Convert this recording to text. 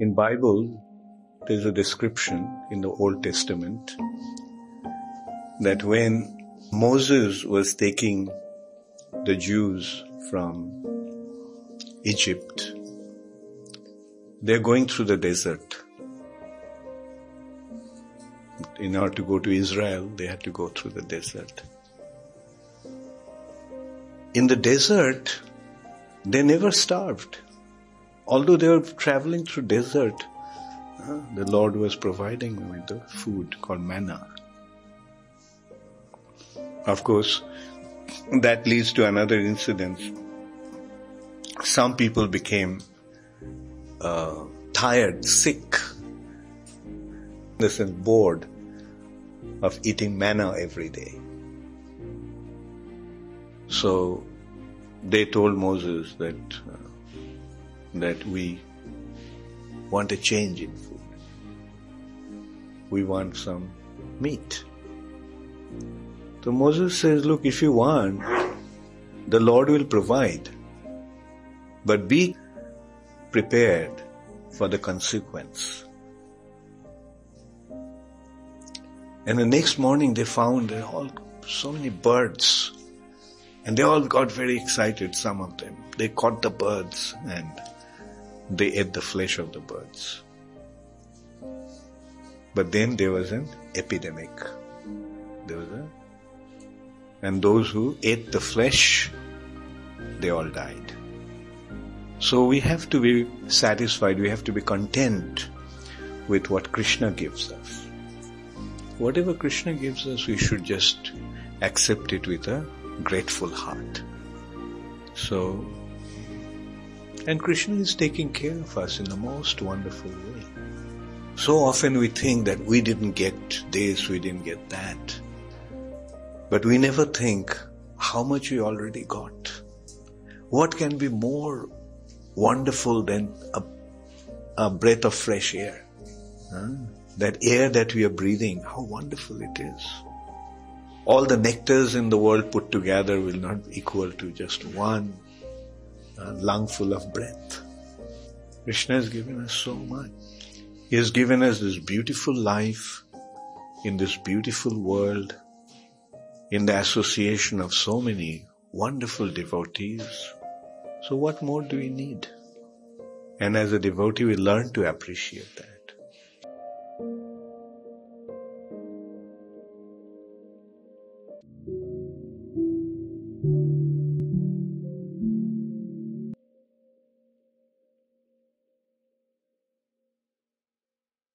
In Bible, there's a description in the Old Testament that when Moses was taking the Jews from Egypt, they're going through the desert. In order to go to Israel, they had to go through the desert. In the desert, they never starved. Although they were traveling through desert, the Lord was providing them with the food called manna. Of course, that leads to another incident. Some people became uh, tired, sick, listen, bored of eating manna every day. So they told Moses that uh, that we want a change in food. We want some meat. So Moses says, look, if you want, the Lord will provide. But be prepared for the consequence. And the next morning they found all so many birds. And they all got very excited, some of them. They caught the birds and they ate the flesh of the birds. But then there was an epidemic. There was a, and those who ate the flesh, they all died. So we have to be satisfied, we have to be content with what Krishna gives us. Whatever Krishna gives us, we should just accept it with a grateful heart. So and Krishna is taking care of us in the most wonderful way. So often we think that we didn't get this, we didn't get that. But we never think how much we already got. What can be more wonderful than a, a breath of fresh air? Huh? That air that we are breathing, how wonderful it is. All the nectars in the world put together will not equal to just one a lung full of breath. Krishna has given us so much. He has given us this beautiful life in this beautiful world, in the association of so many wonderful devotees. So what more do we need? And as a devotee, we learn to appreciate that.